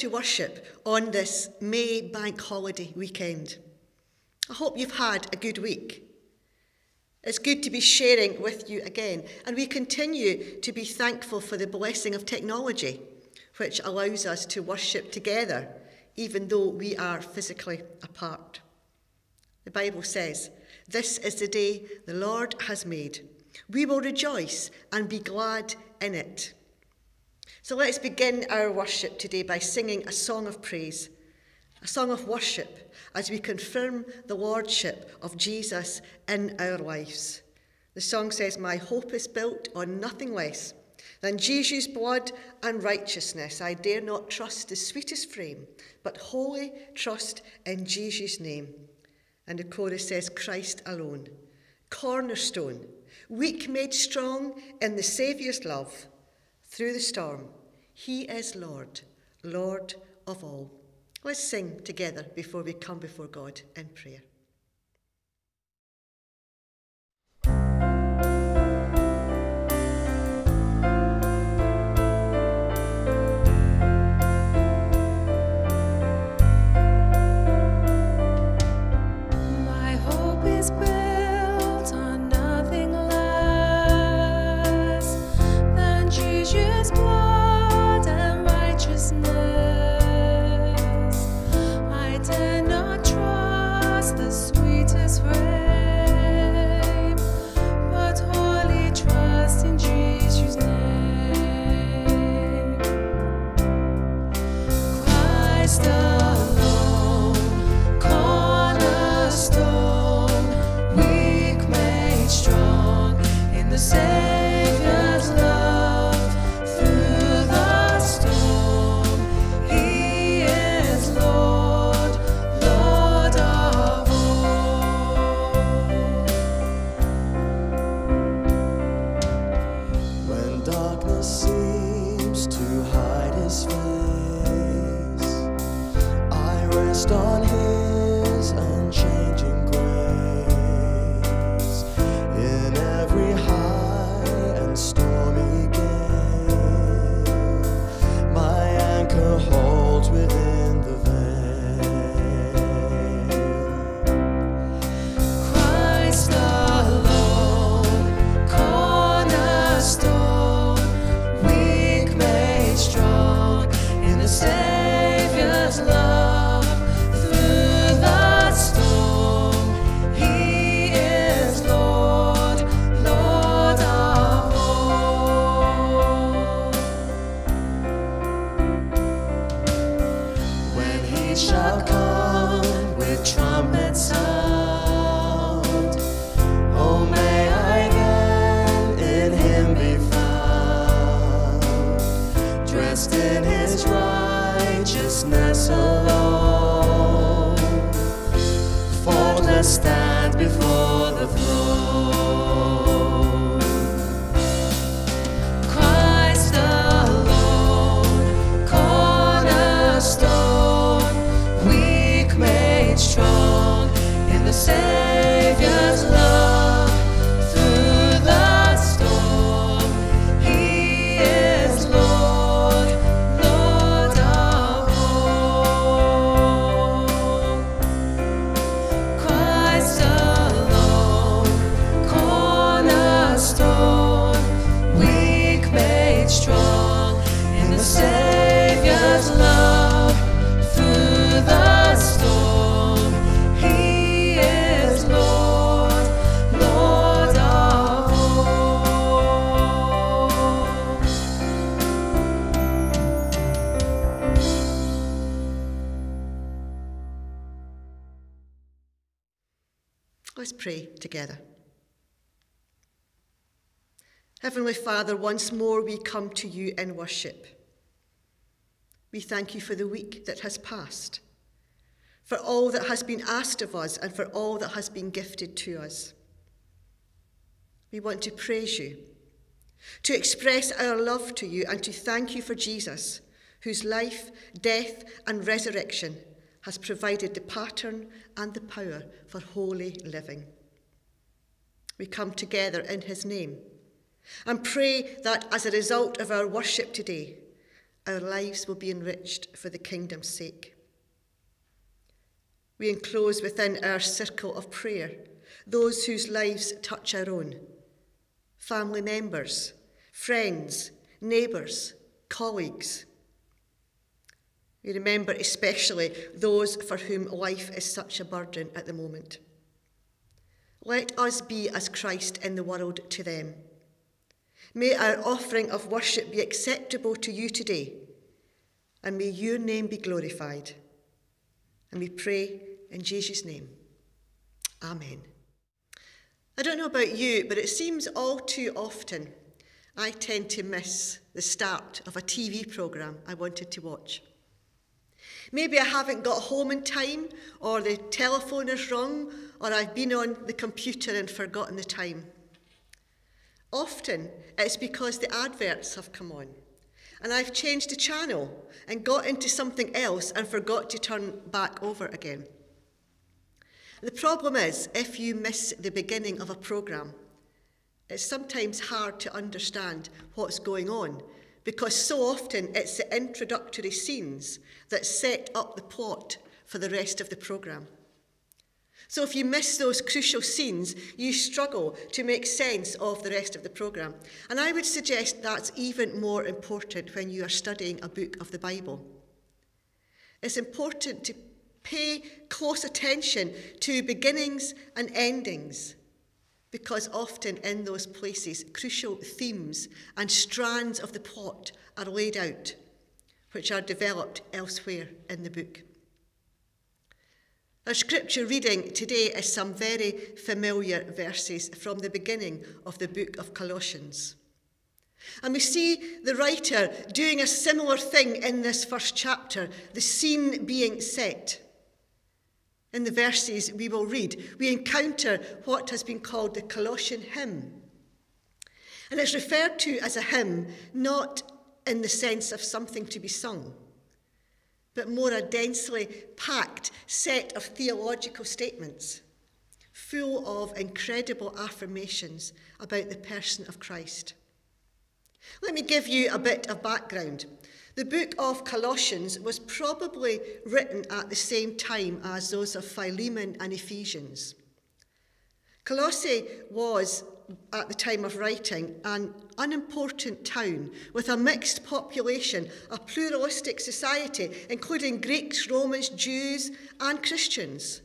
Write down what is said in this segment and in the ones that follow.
to worship on this May bank holiday weekend. I hope you've had a good week. It's good to be sharing with you again, and we continue to be thankful for the blessing of technology, which allows us to worship together, even though we are physically apart. The Bible says, This is the day the Lord has made. We will rejoice and be glad in it. So let's begin our worship today by singing a song of praise, a song of worship as we confirm the lordship of Jesus in our lives. The song says, My hope is built on nothing less than Jesus' blood and righteousness. I dare not trust the sweetest frame, but wholly trust in Jesus' name. And the chorus says, Christ alone, cornerstone, weak made strong in the Saviour's love through the storm. He is Lord, Lord of all. Let's sing together before we come before God in prayer. Heavenly Father, once more we come to you in worship. We thank you for the week that has passed, for all that has been asked of us, and for all that has been gifted to us. We want to praise you, to express our love to you, and to thank you for Jesus, whose life, death, and resurrection has provided the pattern and the power for holy living. We come together in his name and pray that as a result of our worship today, our lives will be enriched for the kingdom's sake. We enclose within our circle of prayer those whose lives touch our own family members, friends, neighbours, colleagues. We remember especially those for whom life is such a burden at the moment. Let us be as Christ in the world to them. May our offering of worship be acceptable to you today, and may your name be glorified. And we pray in Jesus' name. Amen. I don't know about you, but it seems all too often I tend to miss the start of a TV programme I wanted to watch. Maybe I haven't got home in time, or the telephone is rung, or I've been on the computer and forgotten the time. Often it's because the adverts have come on, and I've changed the channel and got into something else and forgot to turn back over again. The problem is, if you miss the beginning of a programme, it's sometimes hard to understand what's going on because so often it's the introductory scenes that set up the plot for the rest of the programme. So if you miss those crucial scenes, you struggle to make sense of the rest of the programme. And I would suggest that's even more important when you are studying a book of the Bible. It's important to pay close attention to beginnings and endings because often in those places, crucial themes and strands of the plot are laid out, which are developed elsewhere in the book. Our scripture reading today is some very familiar verses from the beginning of the book of Colossians. And we see the writer doing a similar thing in this first chapter, the scene being set. In the verses we will read, we encounter what has been called the Colossian hymn. And it's referred to as a hymn not in the sense of something to be sung, but more a densely packed set of theological statements, full of incredible affirmations about the person of Christ. Let me give you a bit of background. The book of Colossians was probably written at the same time as those of Philemon and Ephesians. Colossae was, at the time of writing, an unimportant town with a mixed population, a pluralistic society, including Greeks, Romans, Jews, and Christians,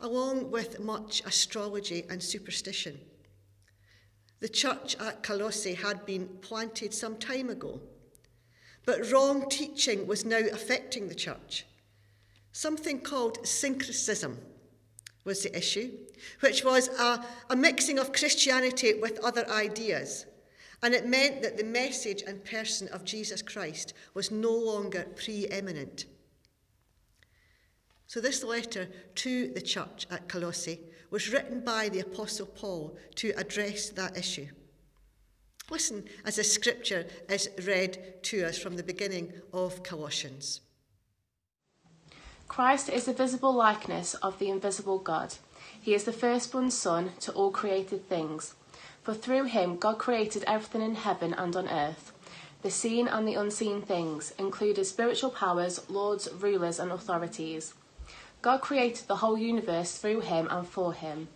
along with much astrology and superstition. The church at Colossae had been planted some time ago but wrong teaching was now affecting the church. Something called syncretism was the issue, which was a, a mixing of Christianity with other ideas. And it meant that the message and person of Jesus Christ was no longer preeminent. So, this letter to the church at Colossae was written by the Apostle Paul to address that issue. Listen as the scripture is read to us from the beginning of Colossians. Christ is the visible likeness of the invisible God. He is the firstborn Son to all created things. For through him God created everything in heaven and on earth, the seen and the unseen things, including spiritual powers, lords, rulers, and authorities. God created the whole universe through him and for him.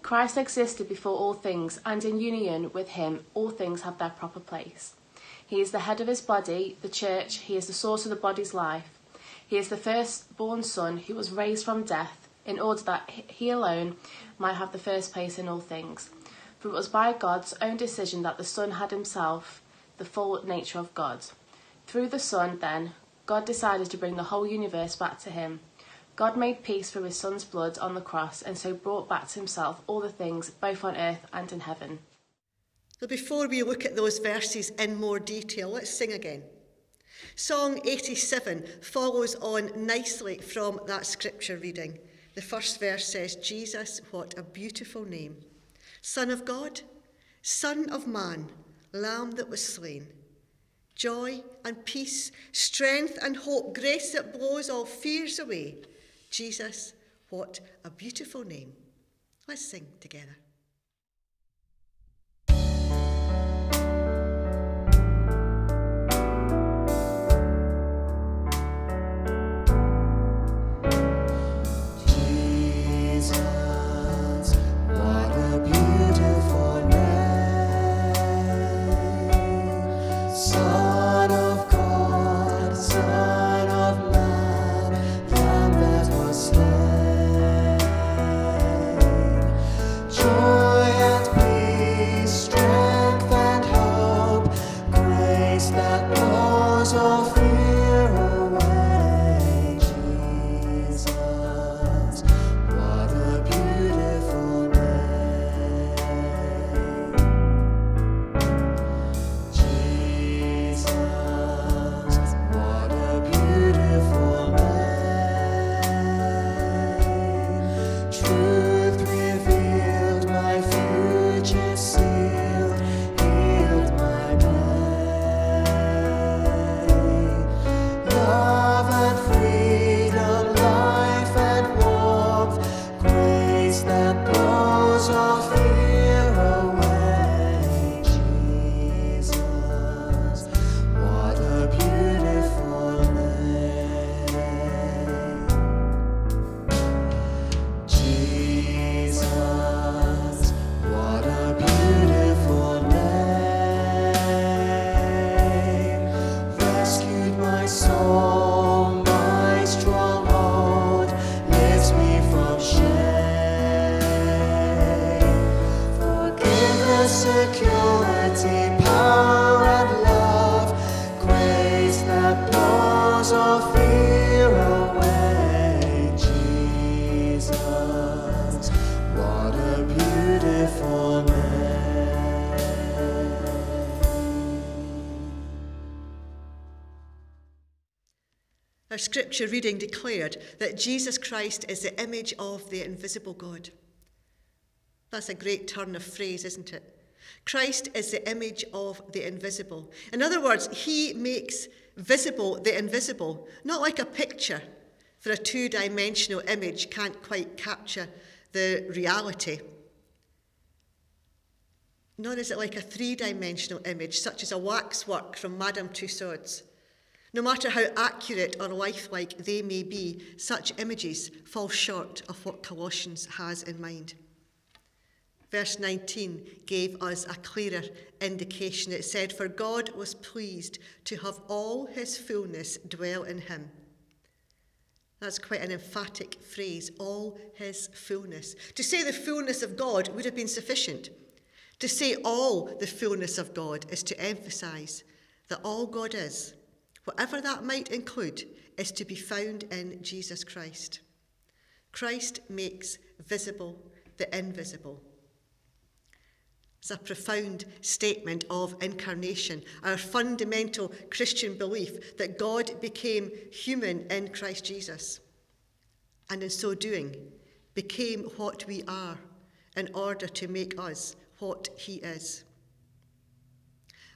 Christ existed before all things, and in union with him, all things have their proper place. He is the head of his body, the church. He is the source of the body's life. He is the firstborn son who was raised from death, in order that he alone might have the first place in all things. For it was by God's own decision that the Son had himself the full nature of God. Through the Son, then, God decided to bring the whole universe back to him God made peace through his Son's blood on the cross and so brought back to himself all the things, both on earth and in heaven. So before we look at those verses in more detail, let's sing again. Song 87 follows on nicely from that scripture reading. The first verse says, Jesus, what a beautiful name. Son of God, Son of man, Lamb that was slain. Joy and peace, strength and hope, grace that blows all fears away. Jesus, what a beautiful name. Let's sing together. Scripture reading declared that Jesus Christ is the image of the invisible God. That's a great turn of phrase, isn't it? Christ is the image of the invisible. In other words, he makes visible the invisible, not like a picture, for a two dimensional image can't quite capture the reality. Nor is it like a three dimensional image, such as a waxwork from Madame Tussauds. No matter how accurate or lifelike they may be, such images fall short of what Colossians has in mind. Verse 19 gave us a clearer indication. It said, For God was pleased to have all his fullness dwell in him. That's quite an emphatic phrase, all his fullness. To say the fullness of God would have been sufficient. To say all the fullness of God is to emphasize that all God is whatever that might include, is to be found in Jesus Christ. Christ makes visible the invisible. It's a profound statement of incarnation, our fundamental Christian belief that God became human in Christ Jesus, and in so doing, became what we are in order to make us what he is.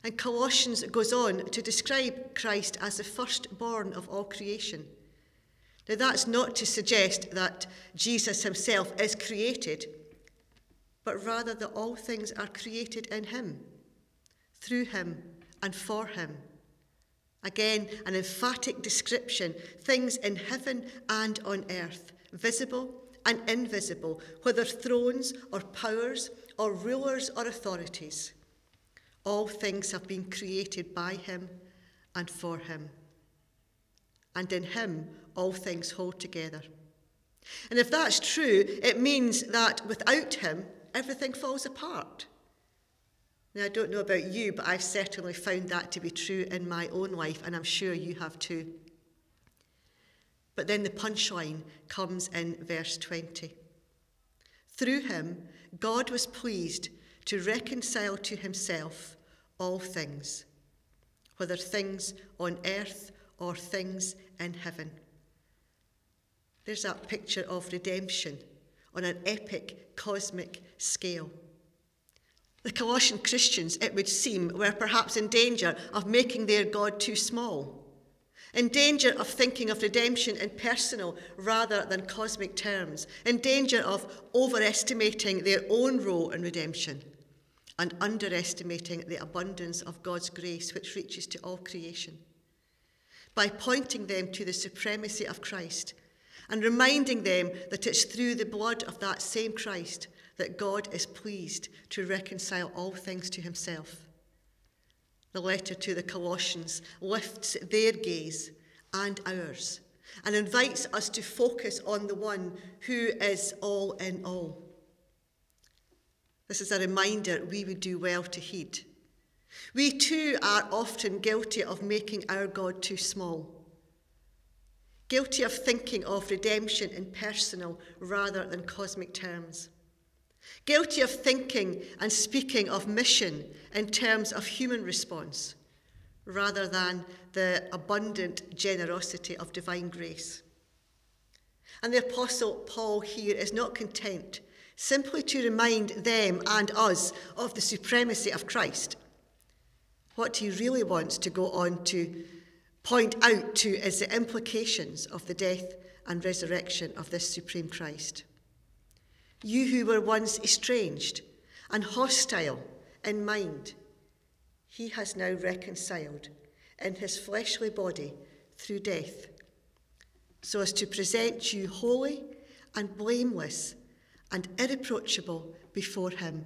And Colossians goes on to describe Christ as the firstborn of all creation. Now, that's not to suggest that Jesus himself is created, but rather that all things are created in him, through him, and for him. Again, an emphatic description things in heaven and on earth, visible and invisible, whether thrones or powers or rulers or authorities. All things have been created by him and for him. And in him, all things hold together. And if that's true, it means that without him, everything falls apart. Now, I don't know about you, but I've certainly found that to be true in my own life, and I'm sure you have too. But then the punchline comes in verse 20. Through him, God was pleased to reconcile to himself all things, whether things on earth or things in heaven. There's that picture of redemption on an epic cosmic scale. The Colossian Christians, it would seem, were perhaps in danger of making their God too small, in danger of thinking of redemption in personal rather than cosmic terms, in danger of overestimating their own role in redemption and underestimating the abundance of God's grace which reaches to all creation. By pointing them to the supremacy of Christ and reminding them that it's through the blood of that same Christ that God is pleased to reconcile all things to himself. The letter to the Colossians lifts their gaze and ours and invites us to focus on the one who is all in all. This is a reminder we would do well to heed. We too are often guilty of making our God too small, guilty of thinking of redemption in personal rather than cosmic terms, guilty of thinking and speaking of mission in terms of human response rather than the abundant generosity of divine grace. And the Apostle Paul here is not content simply to remind them and us of the supremacy of Christ. What he really wants to go on to point out to is the implications of the death and resurrection of this supreme Christ. You who were once estranged and hostile in mind, he has now reconciled in his fleshly body through death, so as to present you holy and blameless and irreproachable before Him.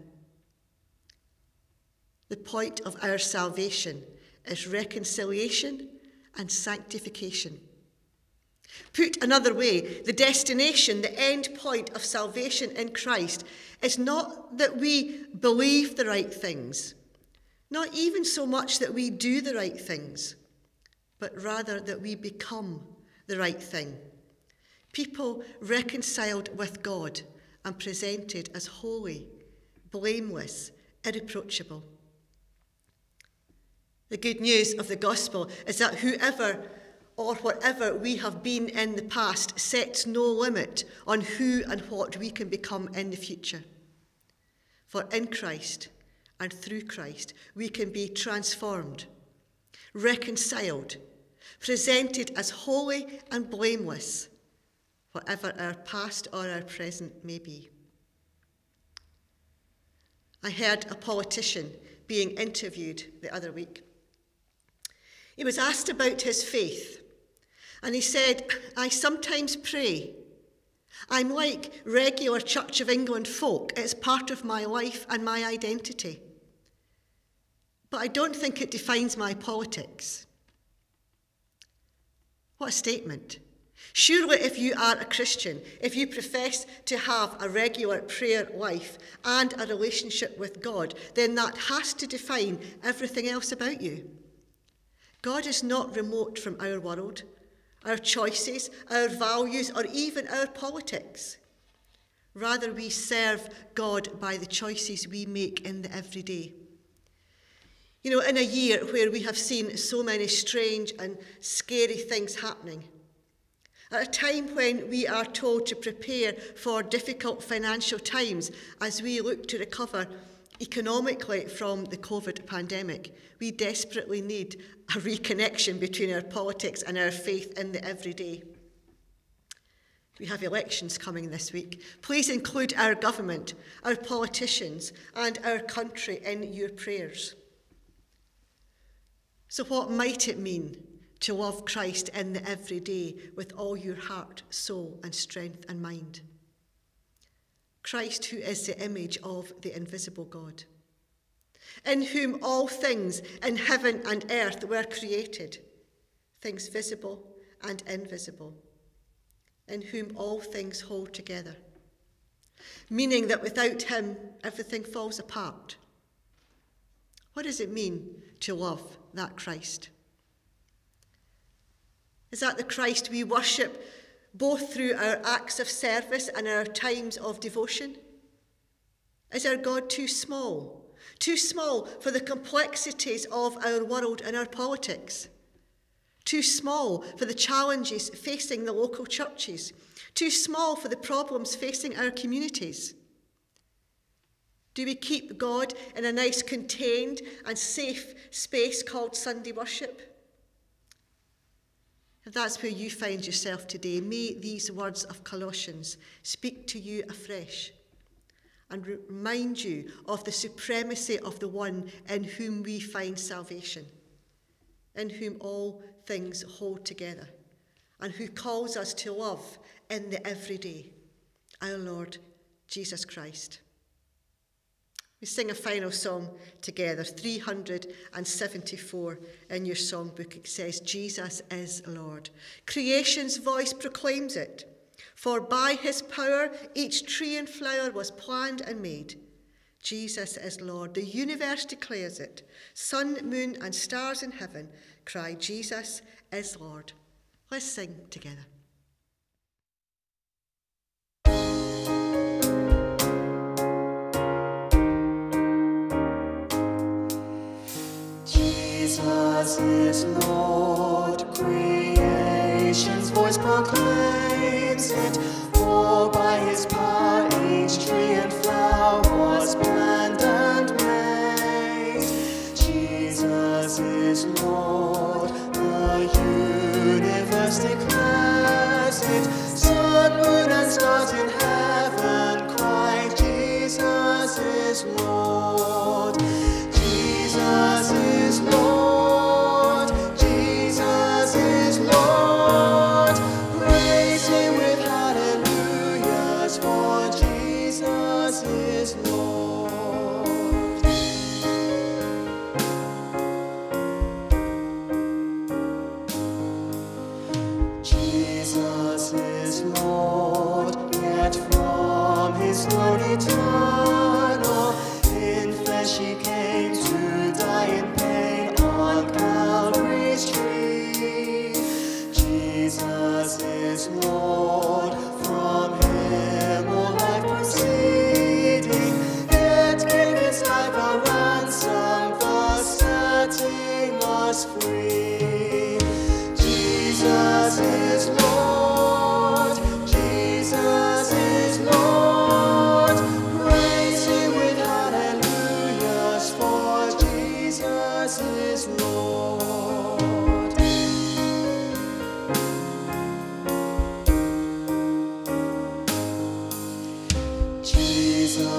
The point of our salvation is reconciliation and sanctification. Put another way, the destination, the end point of salvation in Christ is not that we believe the right things Not even so much that we do the right things, but rather that we become the right thing. People reconciled with God and presented as holy, blameless, irreproachable. The good news of the gospel is that whoever or whatever we have been in the past sets no limit on who and what we can become in the future. For in Christ and through Christ, we can be transformed, reconciled, presented as holy and blameless, whatever our past or our present may be. I heard a politician being interviewed the other week. He was asked about his faith, and he said, I sometimes pray. I'm like regular Church of England folk. It's part of my life and my identity. But I don't think it defines my politics. What a statement. Surely, if you are a Christian, if you profess to have a regular prayer life and a relationship with God, then that has to define everything else about you. God is not remote from our world, our choices, our values, or even our politics. Rather, we serve God by the choices we make in the everyday. You know, in a year where we have seen so many strange and scary things happening, At a time when we are told to prepare for difficult financial times as we look to recover economically from the COVID pandemic, we desperately need a reconnection between our politics and our faith in the everyday. We have elections coming this week. Please include our government, our politicians, and our country in your prayers. So, what might it mean to love Christ in the everyday with all your heart, soul, and strength and mind. Christ, who is the image of the invisible God, in whom all things in heaven and earth were created, things visible and invisible, in whom all things hold together. Meaning that without him, everything falls apart. What does it mean to love that Christ? Is that the Christ we worship both through our acts of service and our times of devotion? Is our God too small? Too small for the complexities of our world and our politics? Too small for the challenges facing the local churches? Too small for the problems facing our communities? Do we keep God in a nice, contained, and safe space called Sunday worship? If that's where you find yourself today, may these words of Colossians speak to you afresh and remind you of the supremacy of the one in whom we find salvation, in whom all things hold together, and who calls us to love in the everyday, our Lord Jesus Christ. We sing a final song together, 374 in your songbook. It says, Jesus is Lord. Creation's voice proclaims it. For by his power each tree and flower was planned and made. Jesus is Lord. The universe declares it. Sun, moon, and stars in heaven cry, Jesus is Lord. Let's sing together. Jesus is Lord, creation's voice proclaims it.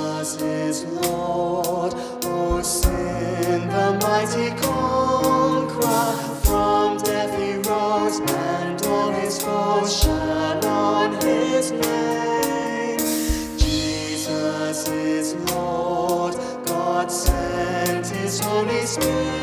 Jesus is Lord. Oh, sin, the mighty conqueror. From death he rose, and his shall on his name. Jesus is Lord. God sent his Holy Spirit.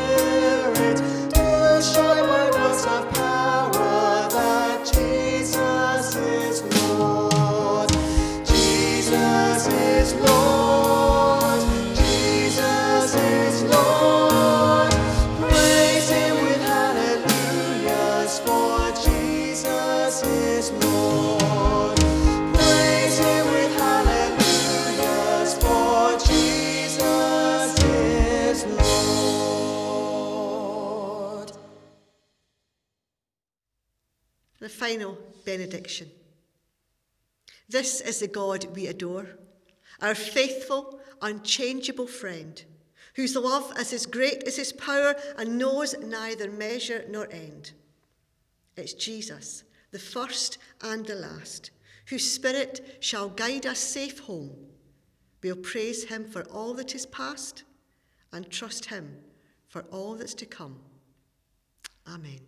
final benediction. This is the God we adore, our faithful, unchangeable friend, whose love is as great as his power and knows neither measure nor end. It's Jesus, the first and the last, whose spirit shall guide us safe home. We'll praise him for all that is past and trust him for all that's to come. Amen.